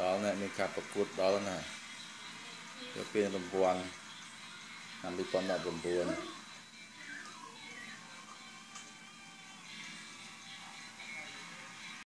ដល់អ្នកមានការប្រកួតដល់ណាយកពានរង្វាន់ឆ្នាំ2019